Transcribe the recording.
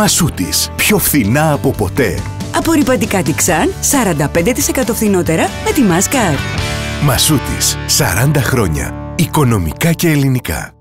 Μασούτης. Πιο φθηνά από ποτέ. Απορριπαντικά Τιξάν 45% φθηνότερα με τη Μάσκαρ. Μασούτης. 40 χρόνια. Οικονομικά και ελληνικά.